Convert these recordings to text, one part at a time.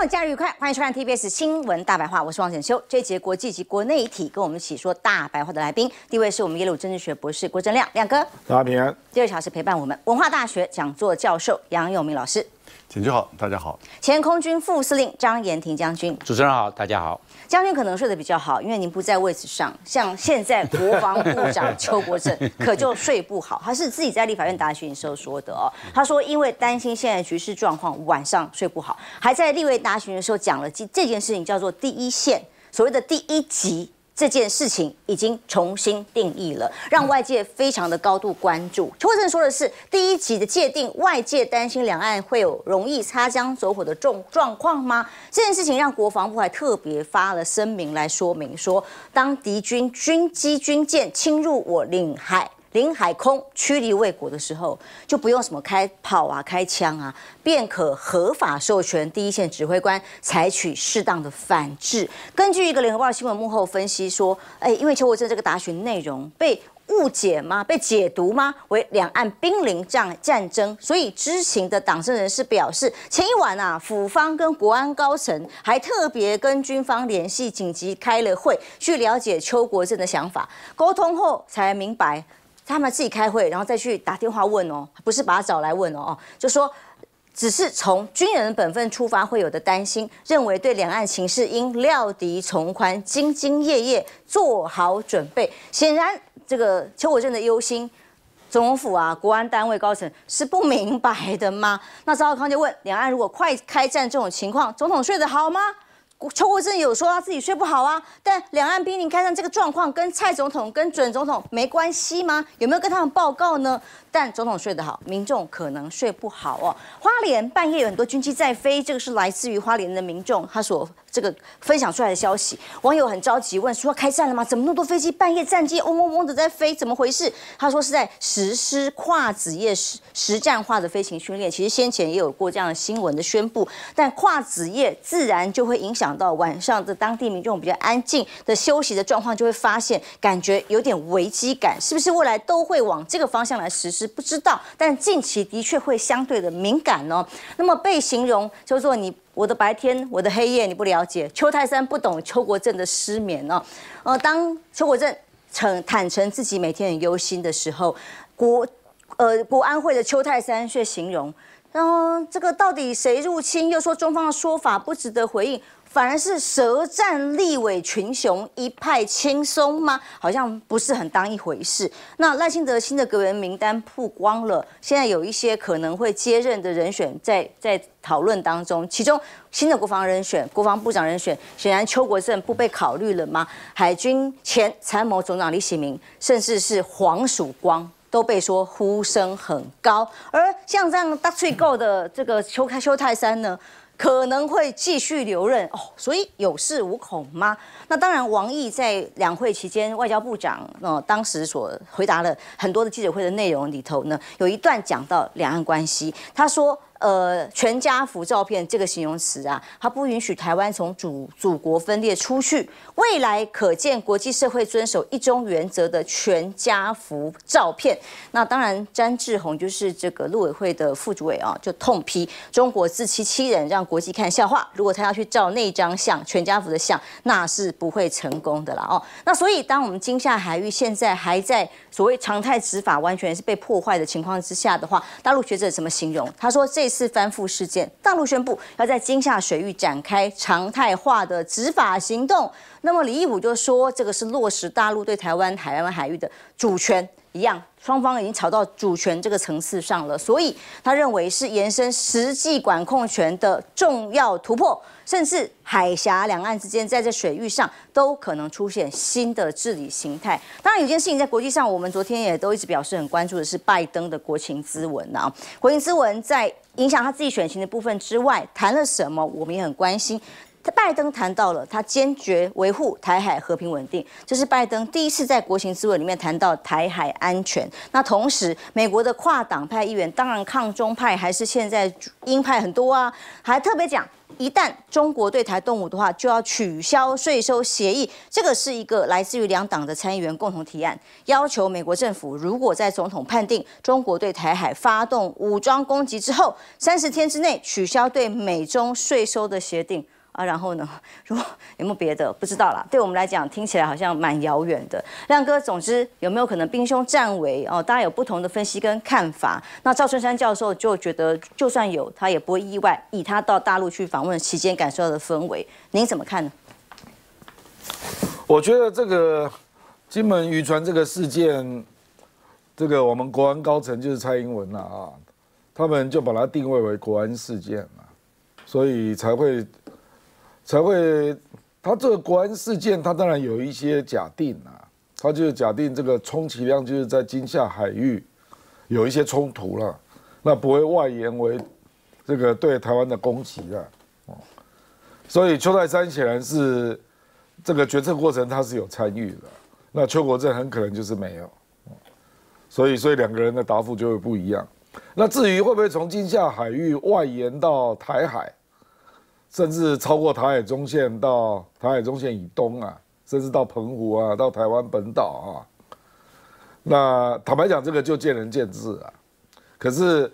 们假日愉快，欢迎收看 TBS 新闻大白话，我是王显修。这一节国际及国内一体，跟我们一起说大白话的来宾，第一位是我们耶鲁政治学博士郭正亮，亮哥；大家平安。第二小时陪伴我们文化大学讲座教授杨永明老师。请就好，大家好。前空军副司令张延廷将军，主持人好，大家好。将军可能睡得比较好，因为您不在位置上。像现在国防部长邱国正可就睡不好，他是自己在立法院答询的时候说的哦。他说因为担心现在局势状况，晚上睡不好，还在立委答询的时候讲了这这件事情叫做第一线，所谓的第一级。这件事情已经重新定义了，让外界非常的高度关注。邱国正说的是第一集的界定，外界担心两岸会有容易擦枪走火的状状况吗？这件事情让国防部还特别发了声明来说明，说当敌军军机军舰侵入我领海。领海空驱离未果的时候，就不用什么开炮啊、开枪啊，便可合法授权第一线指挥官采取适当的反制。根据一个联合报新闻幕后分析说，哎，因为邱国正这个答询内容被误解吗？被解读吗？为两岸濒临战战争，所以知情的党政人士表示，前一晚啊，府方跟国安高层还特别跟军方联系，紧急开了会，去了解邱国正的想法，沟通后才明白。他们自己开会，然后再去打电话问哦，不是把他找来问哦，就说只是从军人的本分出发会有的担心，认为对两岸情势应料敌从宽，兢兢业业做好准备。显然，这个邱国正的忧心，总统府啊、国安单位高层是不明白的吗？那赵少康就问：两岸如果快开战这种情况，总统睡得好吗？邱国正有说他自己睡不好啊，但两岸濒临开战这个状况跟蔡总统、跟准总统没关系吗？有没有跟他们报告呢？但总统睡得好，民众可能睡不好哦。花莲半夜有很多军机在飞，这个是来自于花莲的民众他所这个分享出来的消息。网友很着急问说：开战了吗？怎么那么多飞机半夜战机嗡嗡嗡的在飞？怎么回事？他说是在实施跨子夜实实战化的飞行训练。其实先前也有过这样的新闻的宣布，但跨子夜自然就会影响到晚上的当地民众比较安静的休息的状况，就会发现感觉有点危机感，是不是未来都会往这个方向来实施？是不知道，但近期的确会相对的敏感哦。那么被形容叫做你我的白天，我的黑夜，你不了解。邱泰山不懂邱国正的失眠哦。呃，当邱国正承坦诚自己每天很忧心的时候，国呃国安会的邱泰山却形容，然后这个到底谁入侵？又说中方的说法不值得回应。反而是舌战立委群雄一派轻松吗？好像不是很当一回事。那赖清德新的阁员名单曝光了，现在有一些可能会接任的人选在在讨论当中。其中新的国防人选、国防部长人选，显然邱国正不被考虑了吗？海军前参谋总长李喜明，甚至是黄曙光，都被说呼声很高。而像这样大翠够的这个邱开邱泰山呢？可能会继续留任哦，所以有恃无恐吗？那当然，王毅在两会期间，外交部长呃当时所回答了很多的记者会的内容里头呢，有一段讲到两岸关系，他说。呃，全家福照片这个形容词啊，它不允许台湾从祖祖国分裂出去。未来可见国际社会遵守一中原则的全家福照片。那当然，詹志宏就是这个陆委会的副主委啊，就痛批中国自欺欺人，让国际看笑话。如果他要去照那张相，全家福的相，那是不会成功的啦哦。那所以，当我们金厦海域现在还在所谓常态执法完全是被破坏的情况之下的话，大陆学者怎么形容？他说这。次翻覆事件，大陆宣布要在金厦水域展开常态化的执法行动。那么李义武就说，这个是落实大陆对台湾海湾海域的主权一样，双方已经吵到主权这个层次上了，所以他认为是延伸实际管控权的重要突破。甚至海峡两岸之间，在这水域上都可能出现新的治理形态。当然，有件事情在国际上，我们昨天也都一直表示很关注的是拜登的国情咨文啊。国情咨文在影响他自己选情的部分之外，谈了什么，我们也很关心。拜登谈到了他坚决维护台海和平稳定，这是拜登第一次在国情咨文里面谈到台海安全。那同时，美国的跨党派议员，当然抗中派还是现在鹰派很多啊，还特别讲。一旦中国对台动武的话，就要取消税收协议。这个是一个来自于两党的参议员共同提案，要求美国政府如果在总统判定中国对台海发动武装攻击之后，三十天之内取消对美中税收的协定。啊，然后呢？如果有没有别的，不知道啦。对我们来讲，听起来好像蛮遥远的。亮哥，总之有没有可能兵凶战危？哦，大家有不同的分析跟看法。那赵春山教授就觉得，就算有，他也不会意外。以他到大陆去访问期间感受到的氛围，您怎么看呢？我觉得这个金门渔船这个事件，这个我们国安高层就是蔡英文了啊，他们就把它定位为国安事件嘛，所以才会。才会，他这个国安事件，他当然有一些假定啊，他就假定这个充其量就是在金厦海域有一些冲突了，那不会外延为这个对台湾的攻击了，所以邱泰山显然是这个决策过程他是有参与的，那邱国正很可能就是没有，所以所以两个人的答复就会不一样。那至于会不会从金厦海域外延到台海？甚至超过台海中线到台海中线以东啊，甚至到澎湖啊，到台湾本岛啊。那坦白讲，这个就见仁见智啊。可是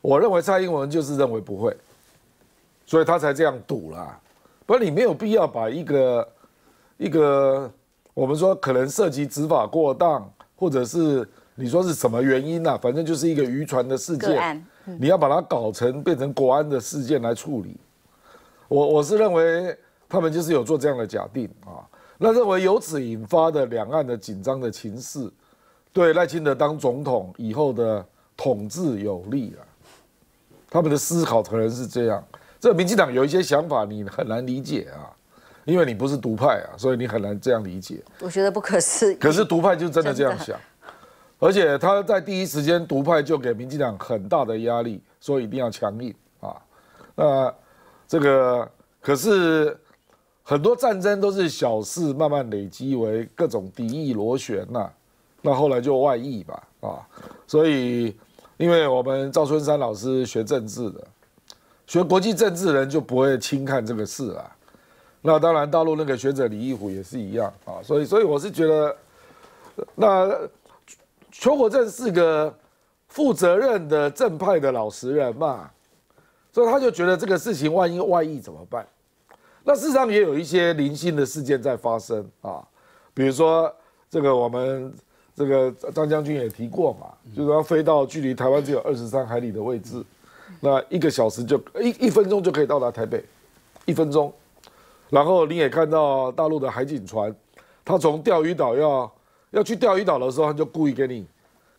我认为蔡英文就是认为不会，所以他才这样赌啦。不然你没有必要把一个一个我们说可能涉及执法过当，或者是你说是什么原因啊，反正就是一个渔船的事件，你要把它搞成变成国安的事件来处理。我我是认为他们就是有做这样的假定啊，那认为由此引发的两岸的紧张的情势，对赖清德当总统以后的统治有利啊，他们的思考可能是这样。这民进党有一些想法，你很难理解啊，因为你不是独派啊，所以你很难这样理解。我觉得不可思议。可是独派就真的这样想，而且他在第一时间独派就给民进党很大的压力，说一定要强硬啊，那。这个可是很多战争都是小事慢慢累积为各种敌意螺旋呐，那后来就外溢吧啊，所以因为我们赵春山老师学政治的，学国际政治人就不会轻看这个事啊。那当然大陆那个学者李义虎也是一样啊，所以所以我是觉得，那邱国正是个负责任的正派的老实人嘛。所以他就觉得这个事情万一外溢怎么办？那事实上也有一些零星的事件在发生啊，比如说这个我们这个张将军也提过嘛，就是要飞到距离台湾只有二十三海里的位置，那一个小时就一一分钟就可以到达台北，一分钟。然后你也看到大陆的海警船，他从钓鱼岛要要去钓鱼岛的时候，他就故意给你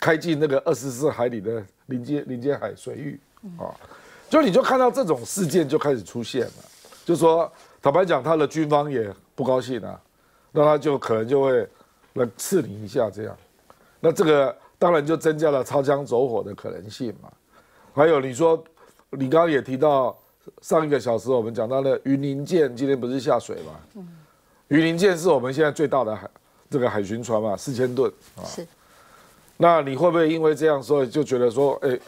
开进那个二十四海里的临接临接海水域啊。就你就看到这种事件就开始出现了，就说坦白讲，他的军方也不高兴啊，那他就可能就会来刺你一下这样，那这个当然就增加了擦枪走火的可能性嘛。还有你说，你刚刚也提到上一个小时我们讲到的云林舰今天不是下水嘛？嗯。云林舰是我们现在最大的海这个海巡船嘛，四千吨啊。是。那你会不会因为这样，所以就觉得说，哎，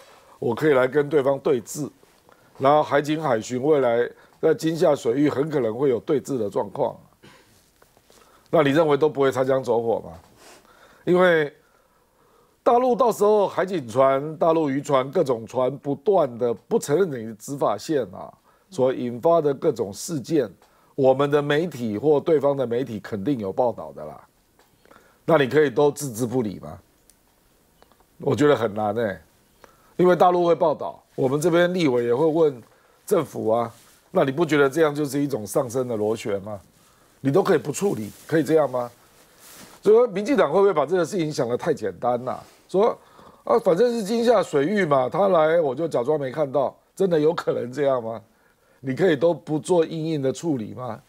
我可以来跟对方对峙？然后海警海巡未来在金厦水域很可能会有对峙的状况，那你认为都不会擦枪走火吗？因为大陆到时候海警船、大陆渔船各种船不断的不承认你的执法线啊，所引发的各种事件，我们的媒体或对方的媒体肯定有报道的啦。那你可以都置之不理吗？我觉得很难哎，因为大陆会报道。我们这边立委也会问政府啊，那你不觉得这样就是一种上升的螺旋吗？你都可以不处理，可以这样吗？所以，民进党会不会把这个事情想得太简单了？说啊，反正是金厦水域嘛，他来我就假装没看到，真的有可能这样吗？你可以都不做硬硬的处理吗？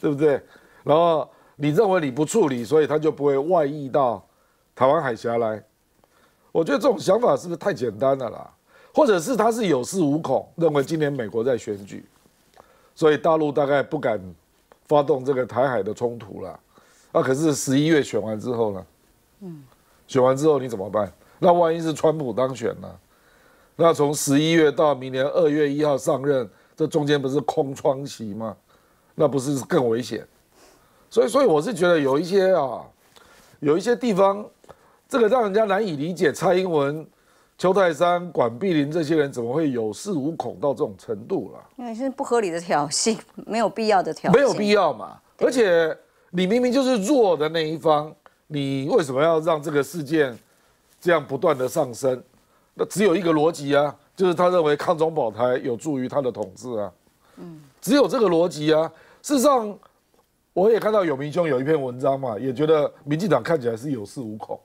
对不对？然后你认为你不处理，所以他就不会外溢到台湾海峡来？我觉得这种想法是不是太简单了啦？或者是他是有恃无恐，认为今年美国在选举，所以大陆大概不敢发动这个台海的冲突了。那可是十一月选完之后呢？嗯，选完之后你怎么办？那万一是川普当选呢？那从十一月到明年二月一号上任，这中间不是空窗期吗？那不是更危险？所以，所以我是觉得有一些啊，有一些地方，这个让人家难以理解。蔡英文、邱泰山、管碧林这些人怎么会有恃无恐到这种程度了？因为是不合理的挑衅，没有必要的挑衅，没有必要嘛。而且你明明就是弱的那一方，你为什么要让这个事件这样不断的上升？那只有一个逻辑啊，就是他认为抗中保台有助于他的统治啊。嗯，只有这个逻辑啊。事实上，我也看到有明兄有一篇文章嘛，也觉得民进党看起来是有恃无恐，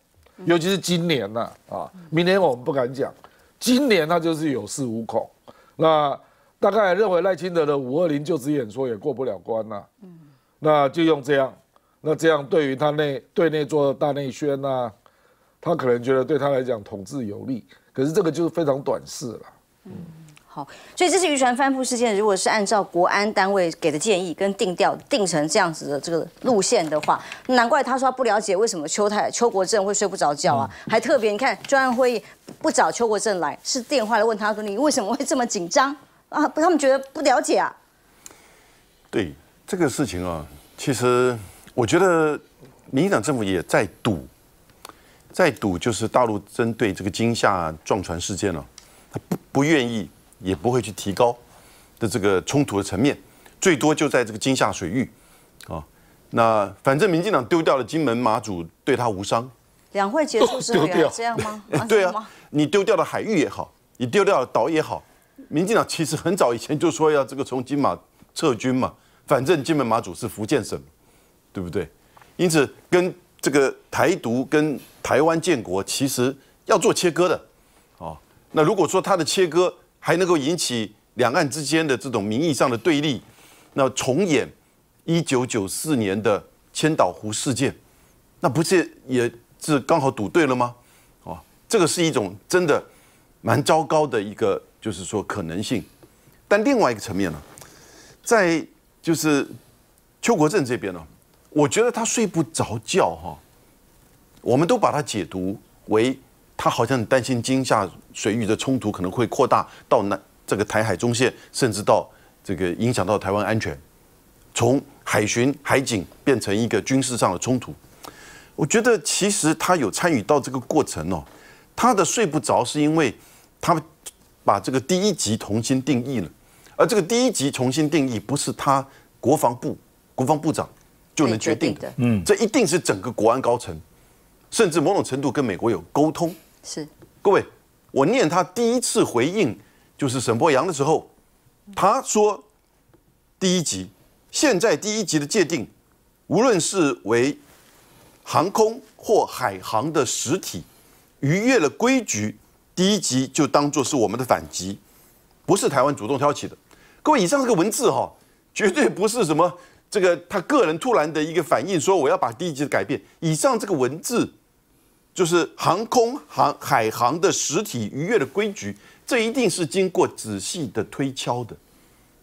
尤其是今年呐啊，明年我们不敢讲，今年他就是有恃无恐。那大概认为赖清德的五二零就职演说也过不了关呐。嗯，那就用这样，那这样对于他内对内做大内宣呐，他可能觉得对他来讲统治有利，可是这个就是非常短视了。嗯。好，所以这次渔船翻覆事件，如果是按照国安单位给的建议跟定调定成这样子的这个路线的话，难怪他说他不了解为什么邱太邱国正会睡不着觉啊，还特别你看专案会议不找邱国正来，是电话来问他说你为什么会这么紧张啊？他们觉得不了解啊。对这个事情啊，其实我觉得民进党政府也在赌，在赌就是大陆针对这个惊吓撞船事件呢，他不不愿意。也不会去提高的这个冲突的层面，最多就在这个金夏水域，啊，那反正民进党丢掉了金门马祖，对他无伤。两会结束是这样吗？对啊，你丢掉了海域也好，你丢掉了岛也好，民进党其实很早以前就说要这个从金马撤军嘛，反正金门马祖是福建省，对不对？因此跟这个台独跟台湾建国其实要做切割的，哦，那如果说他的切割。还能够引起两岸之间的这种名义上的对立，那重演一九九四年的千岛湖事件，那不是也是刚好赌对了吗？哦，这个是一种真的蛮糟糕的一个，就是说可能性。但另外一个层面呢，在就是邱国正这边呢，我觉得他睡不着觉哈，我们都把它解读为。他好像很担心金夏水域的冲突可能会扩大到南这个台海中线，甚至到这个影响到台湾安全，从海巡海警变成一个军事上的冲突。我觉得其实他有参与到这个过程哦，他的睡不着是因为他把这个第一级重新定义了，而这个第一级重新定义不是他国防部国防部长就能决定的，嗯，这一定是整个国安高层。甚至某种程度跟美国有沟通，是各位，我念他第一次回应就是沈波阳的时候，他说第一级现在第一级的界定，无论是为航空或海航的实体逾越了规矩，第一级就当做是我们的反击，不是台湾主动挑起的。各位，以上这个文字哈，绝对不是什么这个他个人突然的一个反应，说我要把第一级的改变。以上这个文字。就是航空航海航的实体逾越的规矩，这一定是经过仔细的推敲的，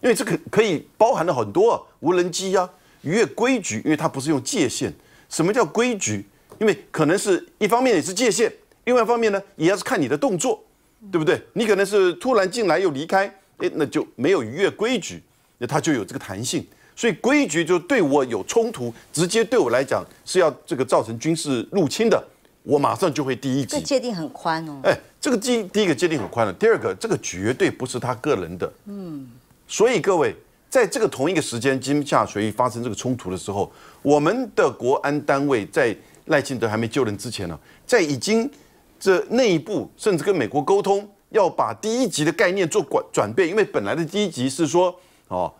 因为这个可以包含了很多无人机呀逾越规矩，因为它不是用界限。什么叫规矩？因为可能是一方面也是界限，另外一方面呢也要是看你的动作，对不对？你可能是突然进来又离开，哎，那就没有逾越规矩，那它就有这个弹性。所以规矩就对我有冲突，直接对我来讲是要这个造成军事入侵的。我马上就会第一级，这界定很宽哦。哎，这个第第一个界定很宽了，第二个这个绝对不是他个人的。嗯，所以各位在这个同一个时间，金夏水域发生这个冲突的时候，我们的国安单位在赖清德还没就任之前呢，在已经这内部甚至跟美国沟通，要把第一级的概念做转转变，因为本来的第一级是说哦，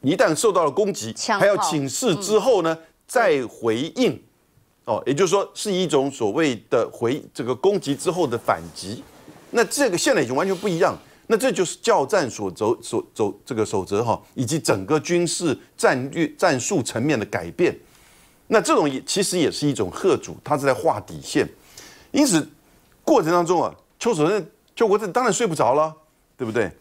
一旦受到了攻击，还要请示之后呢再回应。哦，也就是说是一种所谓的回这个攻击之后的反击，那这个现在已经完全不一样。那这就是教战所走所走这个守则哈，以及整个军事战略战术层面的改变。那这种也其实也是一种贺主，他是在画底线。因此过程当中啊，邱守正、邱国正当然睡不着了，对不对？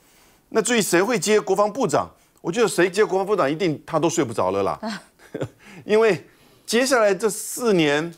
那至于谁会接国防部长，我觉得谁接国防部长一定他都睡不着了啦，因为。接下来这四年，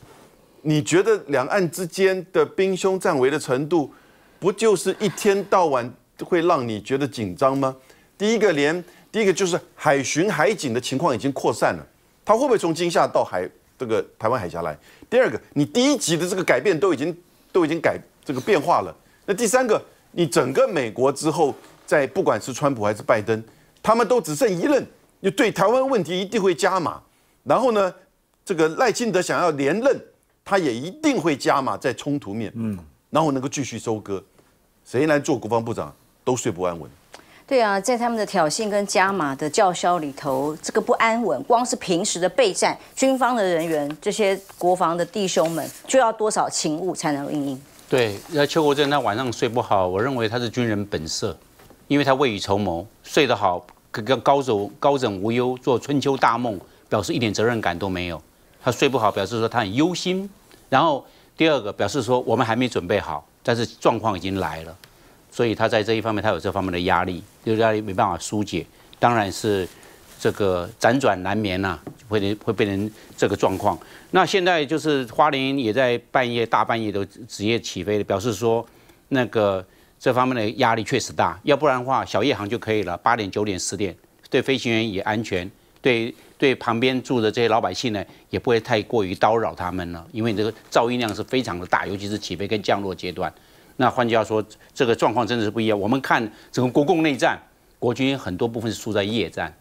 你觉得两岸之间的兵凶战危的程度，不就是一天到晚会让你觉得紧张吗？第一个连第一个就是海巡海警的情况已经扩散了，它会不会从金厦到海这个台湾海峡来？第二个，你第一级的这个改变都已经都已经改这个变化了。那第三个，你整个美国之后，在不管是川普还是拜登，他们都只剩一任，你对台湾问题一定会加码。然后呢，这个赖清德想要连任，他也一定会加码在冲突面，嗯，然后能够继续收割。谁来做国防部长都睡不安稳。对啊，在他们的挑衅跟加码的叫嚣里头，这个不安稳，光是平时的备战，军方的人员，这些国防的弟兄们，就要多少勤务才能应应？对，那邱国正他晚上睡不好，我认为他是军人本色，因为他未雨绸缪，睡得好，跟高枕高枕无忧，做春秋大梦，表示一点责任感都没有。他睡不好，表示说他很忧心。然后第二个表示说我们还没准备好。但是状况已经来了，所以他在这一方面他有这方面的压力，这个压力没办法疏解，当然是这个辗转难眠呐，会会变成这个状况。那现在就是花莲也在半夜大半夜都职业起飞了，表示说那个这方面的压力确实大，要不然的话小夜航就可以了，八点九点十点对飞行员也安全，对对旁边住的这些老百姓呢也不会太过于叨扰他们了，因为这个噪音量是非常的大，尤其是起飞跟降落阶段。那换句话说，这个状况真的是不一样。我们看整个国共内战，国军很多部分是输在夜战，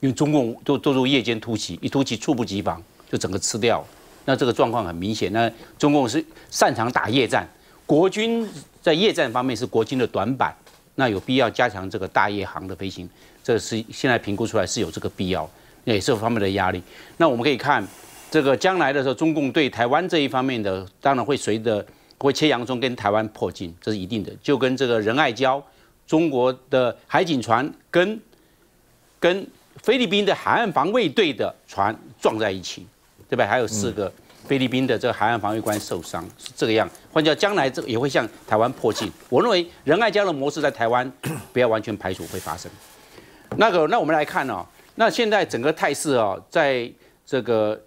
因为中共都都是夜间突袭，一突袭猝不及防，就整个吃掉。那这个状况很明显。那中共是擅长打夜战，国军在夜战方面是国军的短板。那有必要加强这个大夜航的飞行，这是现在评估出来是有这个必要，也是方面的压力。那我们可以看这个将来的时候，中共对台湾这一方面的，当然会随着。会切洋葱跟台湾破近，这是一定的。就跟这个仁爱礁，中国的海警船跟跟菲律宾的海岸防卫队的船撞在一起，对吧？还有四个菲律宾的这个海岸防卫官受伤，是这个样。换叫将来这也会向台湾破近。我认为仁爱礁的模式在台湾 不要完全排除会发生。那个，那我们来看哦，那现在整个态势啊，在这个。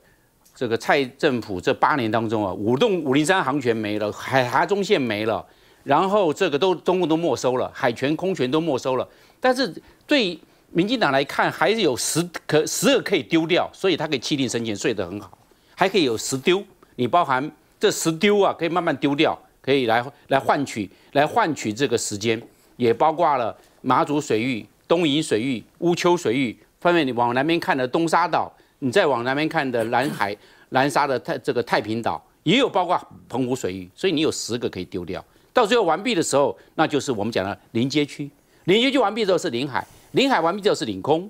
这个蔡政府这八年当中啊，五栋五零三航权没了，海峡中线没了，然后这个都中共都没收了，海权空权都没收了。但是对民进党来看，还是有十可十二可以丢掉，所以他可以气定神闲睡得很好，还可以有十丢。你包含这十丢啊，可以慢慢丢掉，可以来来换取来换取这个时间，也包括了马祖水域、东引水域、乌丘水域，方面你往南边看的东沙岛。你再往南边看的南海、南沙的太这个太平岛，也有包括澎湖水域，所以你有十个可以丢掉。到最后完毕的时候，那就是我们讲的临街区。临街区完毕之后是临海，临海完毕之后是领空。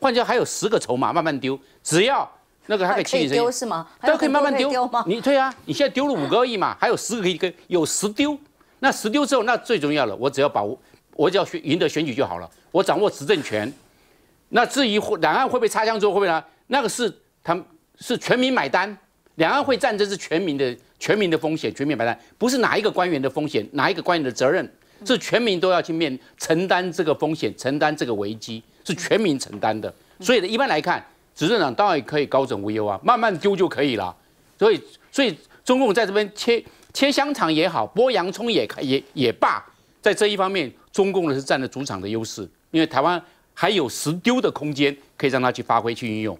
换句话还有十个筹码慢慢丢，只要那个还可以清理丢是吗？都可以慢慢丢吗？你对啊，你现在丢了五个而已嘛，还有十个可以跟有十丢。那十丢之后，那最重要了，我只要把握，我只要选赢得选举就好了，我掌握执政权。那至于两岸会不会擦枪之后会不会呢？那个是他们是全民买单，两岸会战争是全民的全民的风险，全民买单，不是哪一个官员的风险，哪一个官员的责任，是全民都要去面承担这个风险，承担这个危机，是全民承担的。所以呢，一般来看，执政党当然可以高枕无忧啊，慢慢丢就可以了。所以，所以中共在这边切切香肠也好，剥洋葱也也也罢，在这一方面，中共呢是占了主场的优势，因为台湾还有时丢的空间，可以让他去发挥去运用。